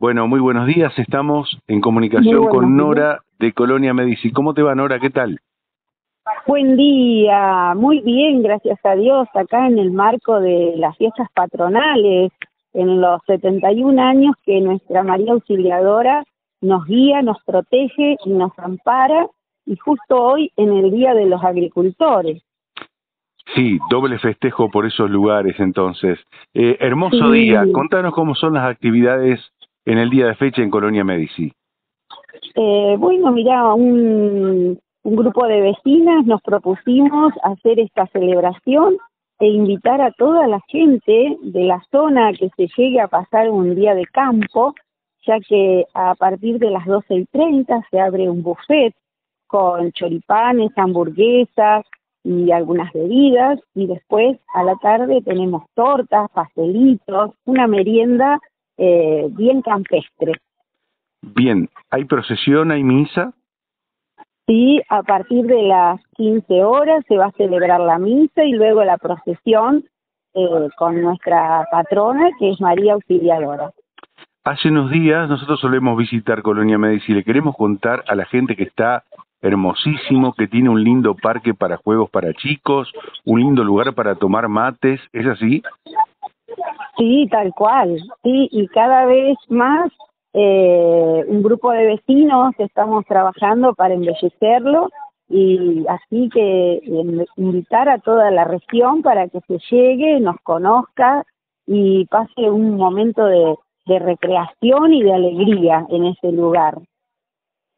Bueno, muy buenos días. Estamos en comunicación con Nora de Colonia Medici. ¿Cómo te va, Nora? ¿Qué tal? Buen día, muy bien, gracias a Dios, acá en el marco de las fiestas patronales, en los 71 años que nuestra María Auxiliadora nos guía, nos protege y nos ampara, y justo hoy en el Día de los Agricultores. Sí, doble festejo por esos lugares entonces. Eh, hermoso día, contanos cómo son las actividades en el día de fecha en Colonia Medici. Eh, bueno, mira, un, grupo de vecinas nos propusimos hacer esta celebración e invitar a toda la gente de la zona que se llegue a pasar un día de campo, ya que a partir de las 12 y 30 se abre un buffet con choripanes, hamburguesas y algunas bebidas y después a la tarde tenemos tortas, pastelitos, una merienda eh, bien campestre. Bien, ¿hay procesión, hay misa? Sí, a partir de las 15 horas se va a celebrar la misa y luego la procesión eh, con nuestra patrona, que es María Auxiliadora. Hace unos días nosotros solemos visitar Colonia Medici y le queremos contar a la gente que está hermosísimo, que tiene un lindo parque para juegos para chicos, un lindo lugar para tomar mates, ¿es así? Sí, tal cual, sí, y cada vez más eh, un grupo de vecinos estamos trabajando para embellecerlo y así que invitar a toda la región para que se llegue, nos conozca y pase un momento de, de recreación y de alegría en ese lugar.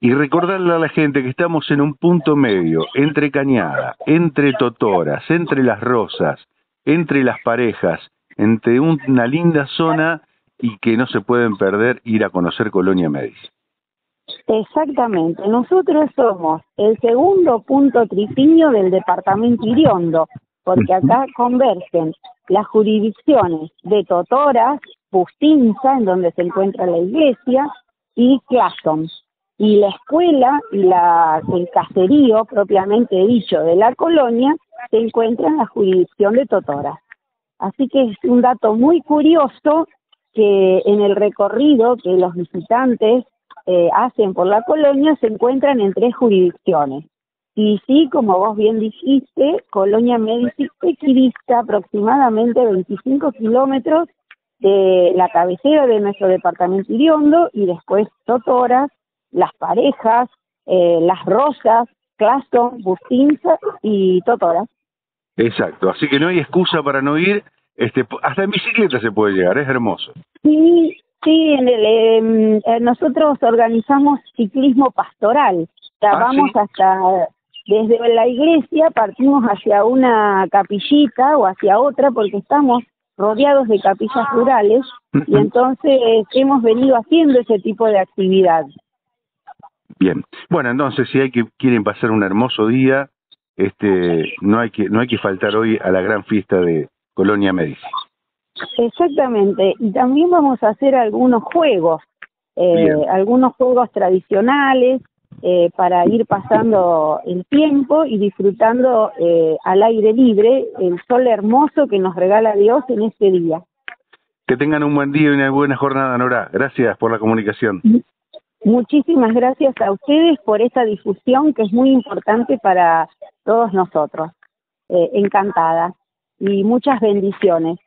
Y recordarle a la gente que estamos en un punto medio, entre Cañada, entre Totoras, entre las Rosas, entre las parejas, entre una linda zona y que no se pueden perder ir a conocer Colonia Medici. Exactamente, nosotros somos el segundo punto tripiño del departamento Iriondo, porque acá convergen las jurisdicciones de Totoras, Pustinza, en donde se encuentra la iglesia, y Claston. Y la escuela y la, el caserío, propiamente dicho, de la colonia, se encuentra en la jurisdicción de Totoras. Así que es un dato muy curioso que en el recorrido que los visitantes eh, hacen por la colonia se encuentran en tres jurisdicciones. Y sí, como vos bien dijiste, Colonia Medici equidista aproximadamente 25 kilómetros de la cabecera de nuestro departamento Iriondo y después Totoras, Las Parejas, eh, Las Rosas, Claston, Bustinza y Totoras. Exacto, así que no hay excusa para no ir este, hasta en bicicleta se puede llegar, es hermoso. Sí, sí, en el, em, eh, nosotros organizamos ciclismo pastoral. Ah, vamos hasta, desde la iglesia partimos hacia una capillita o hacia otra porque estamos rodeados de capillas rurales y entonces hemos venido haciendo ese tipo de actividad. Bien, bueno, entonces si hay que quieren pasar un hermoso día, este, no hay que no hay que faltar hoy a la gran fiesta de, Colonia Medici. Exactamente, y también vamos a hacer algunos juegos, eh, algunos juegos tradicionales eh, para ir pasando el tiempo y disfrutando eh, al aire libre el sol hermoso que nos regala Dios en este día. Que tengan un buen día y una buena jornada, Nora. Gracias por la comunicación. Muchísimas gracias a ustedes por esta difusión que es muy importante para todos nosotros. encantada y muchas bendiciones.